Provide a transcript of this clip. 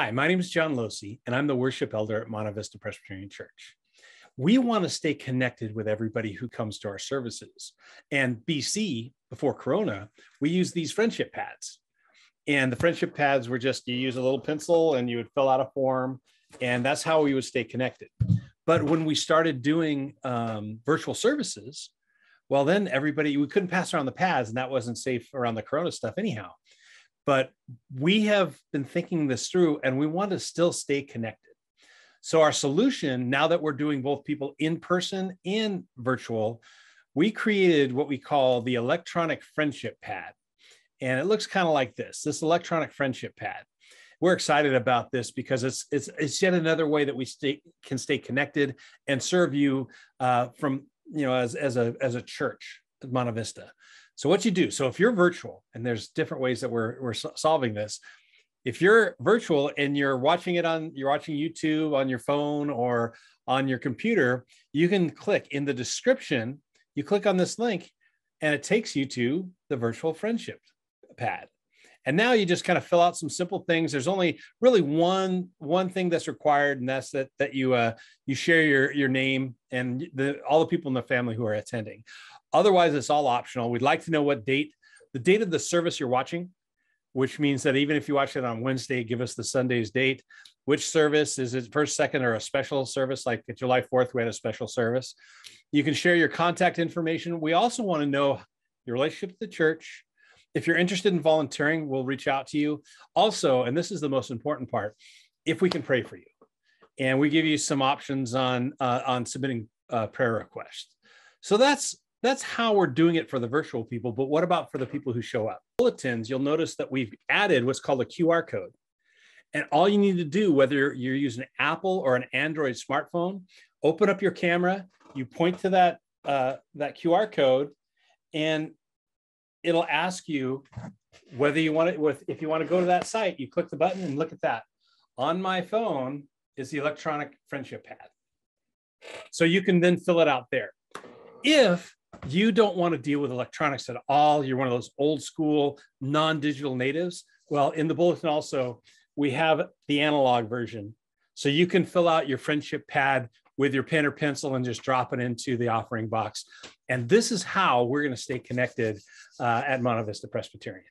Hi, my name is John Losi, and I'm the worship elder at Monte Vista Presbyterian Church. We want to stay connected with everybody who comes to our services. And BC, before Corona, we used these friendship pads. And the friendship pads were just you use a little pencil and you would fill out a form, and that's how we would stay connected. But when we started doing um, virtual services, well, then everybody, we couldn't pass around the pads, and that wasn't safe around the Corona stuff, anyhow. But we have been thinking this through and we want to still stay connected. So, our solution, now that we're doing both people in person and virtual, we created what we call the electronic friendship pad. And it looks kind of like this this electronic friendship pad. We're excited about this because it's, it's, it's yet another way that we stay, can stay connected and serve you uh, from, you know, as, as, a, as a church at Monte Vista. So what you do, so if you're virtual, and there's different ways that we're, we're solving this. If you're virtual and you're watching it on, you're watching YouTube on your phone or on your computer, you can click in the description, you click on this link and it takes you to the virtual friendship pad. And now you just kind of fill out some simple things. There's only really one one thing that's required, and that's that that you uh, you share your your name and the all the people in the family who are attending. Otherwise, it's all optional. We'd like to know what date, the date of the service you're watching, which means that even if you watch it on Wednesday, give us the Sunday's date. Which service is it first, second, or a special service? Like July 4th, we had a special service. You can share your contact information. We also want to know your relationship to the church. If you're interested in volunteering, we'll reach out to you. Also, and this is the most important part, if we can pray for you. And we give you some options on uh, on submitting uh, prayer requests. So that's that's how we're doing it for the virtual people. But what about for the people who show up? Bulletins, you'll notice that we've added what's called a QR code. And all you need to do, whether you're using Apple or an Android smartphone, open up your camera, you point to that, uh, that QR code, and it'll ask you whether you want to, if you want to go to that site, you click the button and look at that. On my phone is the electronic friendship pad. So you can then fill it out there. If you don't want to deal with electronics at all, you're one of those old school non digital natives. Well, in the bulletin also, we have the analog version. So you can fill out your friendship pad with your pen or pencil and just drop it into the offering box. And this is how we're going to stay connected uh, at Monte Vista Presbyterian.